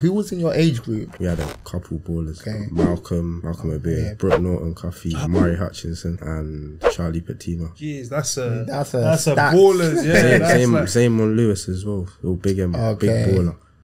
Who was in your age group? We had a couple ballers. Okay. Malcolm, Malcolm Ebiowei, Yeah. Brooke Norton, Cuffy, ah. Omari Hutchinson, and Charlie Patino. Jeez, that's a That's a that's a ballers. Yeah, Same, same, like, same on Lewis as well. All big Okay. big baller.